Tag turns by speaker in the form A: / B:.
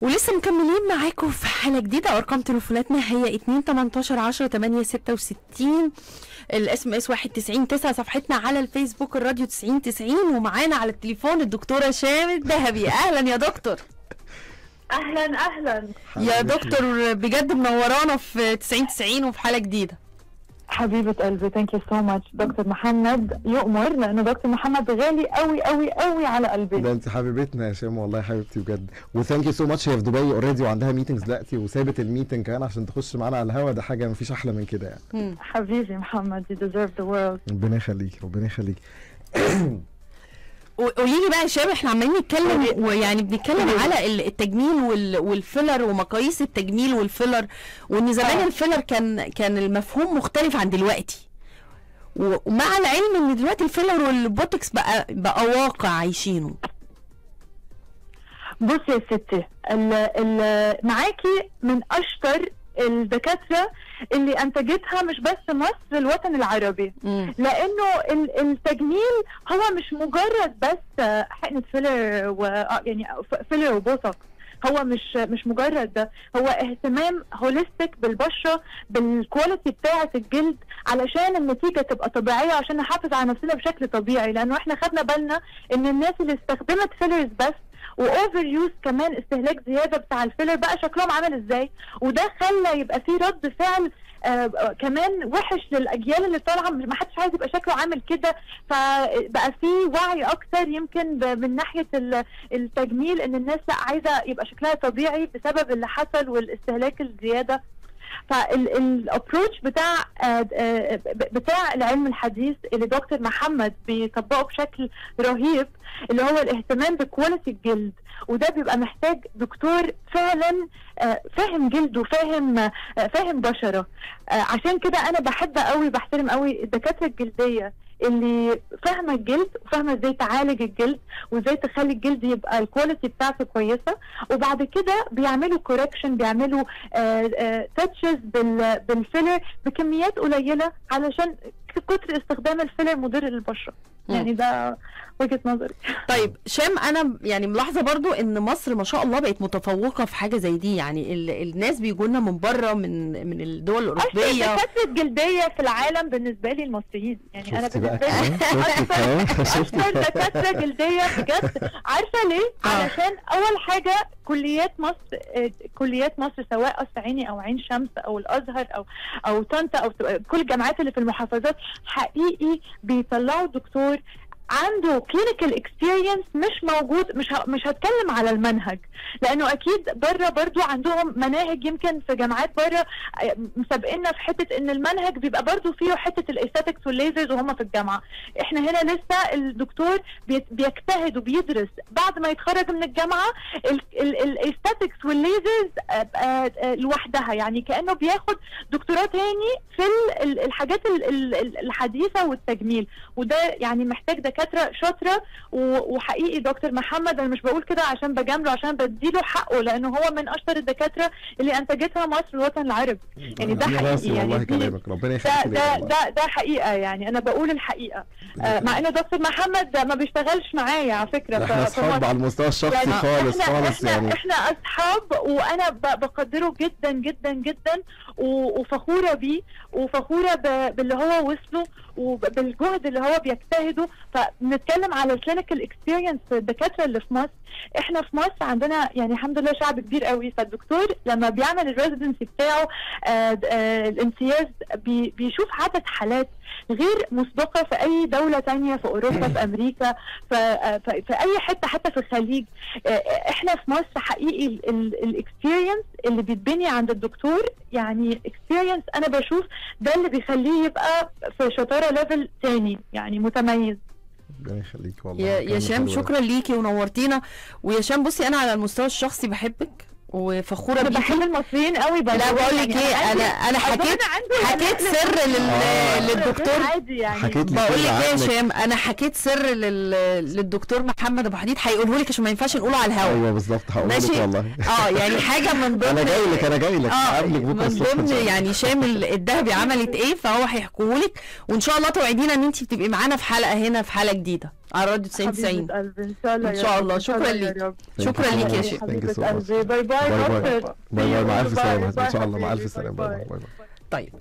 A: ولسه مكملين معاكم في حلقة جديدة. أرقام تليفوناتنا هي 2 18 10 8 66 ال SMS 91 9 صفحتنا على الفيسبوك الراديو 90 90 ومعانا على التليفون الدكتورة شام الذهبي. أهلا يا دكتور.
B: أهلا أهلا.
A: يا دكتور بجد منورانا في 90 90 وفي حلقة جديدة.
B: حبيبة قلبي. thank you so much دكتور محمد يؤمر لأنه دكتور محمد غالي قوي قوي قوي على قلبي.
C: ده انت حبيبتنا يا شام والله حبيبتي بجد. و thank you so much هي في دبي already وعندها meetings دلوقتي وسابت ال meeting كمان عشان تخش معانا على الهوا. ده حاجة مفيش أحلى من كده يعني.
B: حبيبي محمد you deserve the world.
C: ربنا يخليك ربنا يخليك.
A: قولي لي بقى يا شام إحنا عمالين نتكلم ويعني بنتكلم على ال- التجميل وال- والفيلر ومقاييس التجميل والفيلر وإن زمان
B: آه.
A: الفيلر كان كان المفهوم مختلف عن دلوقتي. ومع العلم إن دلوقتي الفيلر والبوتوكس بقى بقى واقع عايشينه.
B: بصي يا ستي معاكي من أشطر الدكاترة اللي أنتجتها مش بس مصر الوطن العربي.
A: مم.
B: لأنه ال- التجميل هو مش مجرد بس آه، حقنة فيلر و آه، يعني فيلر وبوتوكس. هو مش مش مجرد ده. هو اهتمام holistic بالبشرة بال quality بتاعة الجلد علشان النتيجة تبقى طبيعية عشان نحافظ على نفسنا بشكل طبيعي. لأنه إحنا خدنا بالنا إن الناس اللي استخدمت fillers بس و over use كمان استهلاك زيادة بتاع الفيلر بقى شكلهم عامل إزاي؟ وده خلى يبقى في رد فعل آه كمان وحش للأجيال اللي طالعة ما حدش عايز يبقى شكله عامل كده. فبقى في وعي أكتر يمكن من ناحية ال- التجميل إن الناس لأ عايزة يبقى شكلها طبيعي بسبب اللي حصل والاستهلاك الزيادة. فال approach بتاع آه، آه، بتاع العلم الحديث اللي دكتور محمد بيطبقه بشكل رهيب اللي هو الاهتمام ب quality الجلد وده بيبقى محتاج دكتور فعلا آه، فاهم جلد وفاهم آه، فاهم بشرة. عشان كده أنا بحب قوي بحترم قوي الدكاترة الجلدية. اللي فاهمة الجلد وفاهمة إزاي تعالج الجلد وازاي تخلي الجلد يبقى ال quality بتاعته كويسة. وبعد كده بيعملوا correction بيعملوا touches بالفيلر بكميات قليلة علشان كتر استخدام الفيلر مضر للبشره. يعني ده وجهة نظري.
A: طيب شام أنا يعني ملاحظة برضو إن مصر ما شاء الله بقت متفوقة في حاجة زي دي. يعني ال الناس بيجوا لنا من بره من من الدول الأوروبية.
B: دكاتره جلديه في العالم بالنسبة لي المصريين. يعني
C: أنا
B: بالنسبة لي اشهر دكاترة جلدية بجد. عارفة ليه؟
A: آه.
B: علشان أول حاجة كليات مصر آه، كليات مصر سواء قصر عيني أو عين شمس أو الأزهر أو أو طنطا أو كل الجامعات اللي في المحافظات حقيقي بيطلعوا دكتور عنده clinical experience مش موجود مش. مش هتكلم على المنهج لأنه أكيد بره برضو عندهم مناهج يمكن في جامعات بره آه، مسابقنا في حتة إن المنهج بيبقى برضو فيه حتة ال aesthetics وال lasers وهم في الجامعة. إحنا هنا لسه الدكتور بيجتهد وبيدرس. بعد ما يتخرج من الجامعة الاستاتكس والليزرز آه، آه، لوحدها. يعني كأنه بياخد دكتوراه تاني في ال- ال- الحاجات ال- ال- ال- الحديثة والتجميل. وده يعني محتاج دكاترة شاطرة وحقيقي دكتور محمد أنا مش بقول كده عشان بجامله عشان بديله حقه لأنه هو من أشطر الدكاترة اللي أنتجتها مصر الوطن العربي. يعني ده حقيقي يعني
C: والله كلامك ربنا
B: ده
C: يخليك
B: ده. ده ده حقيقة يعني أنا بقول الحقيقة. آه مع إن دكتور محمد ما بيشتغلش معايا على
C: فكرة
B: إحنا
C: أصحاب على المستوى الشخصي
B: يعني
C: خالص
B: إحنا
C: خالص
B: إحنا
C: يعني.
B: إحنا أصحاب وأنا بقدره جدا جدا جدا وفخورة بيه وفخورة باللي هو وصله وبالجهد اللي هو بيجتهده. فبنتكلم على ال clinical experience الدكاترة اللي في مصر. إحنا في مصر عندنا يعني الحمد لله شعب كبير قوي. فالدكتور لما بيعمل ال residency بتاعه آه، آه، الامتياز بي- بيشوف عدد حالات غير مسبقة في أي دولة تانية في أوروبا في أمريكا في, آه، أي حتة حتى في الخليج. آه، إحنا في مصر حقيقي ال experience اللي بيتبني عند الدكتور يعني experience أنا بشوف ده اللي بيخليه يبقى في شطارة level تاني يعني متميز.
C: ربنا يخليك والله.
A: يا شام شكرا ليكي ونورتينا. ويا شام بصي أنا على المستوى الشخصي بحبك.
B: وفخورة
A: أنا
B: بحب المصريين قوي بقى
A: لا بقول لك إيه أنا أنا حكيت حكيت سر لل...
C: آه.
A: للدكتور
B: عادي يعني.
C: حكيت لي
A: بقول لك إيه يا
C: عنك.
A: شام أنا حكيت سر لل... للدكتور محمد أبو حديد هيقوله لك عشان ما ينفعش نقوله على الهوا.
C: أيوه بالظبط هقول لك
A: ماشي؟
C: والله.
A: آه يعني حاجة من ضمن
C: أنا جاي لك أنا جاي لك. بكرة
A: من ضمن. يعني شام ال- الذهبي عملت إيه فهو هيحكوه لك. وإن شاء الله توعدينا إن انت بتبقي معانا في حلقة هنا في حلقة جديدة. على راديو 90
B: حبيبة قلبي إن شاء الله
A: إن
B: يا
A: شاء الله. شكراً ليك. شكرا ليك يا. شيخ
C: much.
B: قلبي باي باي
C: باي باي.
B: دكتور.
C: باي باي مع ألف
B: باي
C: سلامة
B: باي
C: إن شاء الله مع
B: ألف.
C: سلامة
B: باي
C: باي
B: باي.
C: باي باي
A: طيب